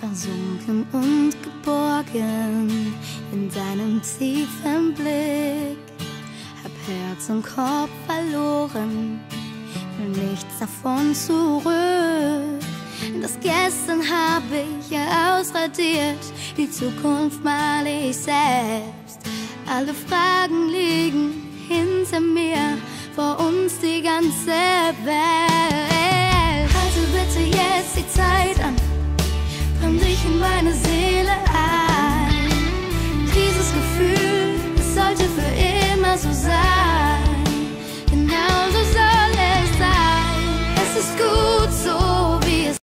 versunken und geborgen in deinem tiefen Blick. Hab Herz und Kopf verloren, will nichts davon zurück. Das Gestern habe ich ausradiert, die Zukunft mal ich selbst. Alle Fragen liegen hinter mir, vor uns die ganze Welt. Meine Seele ein. Dieses Gefühl, sollte für immer so sein.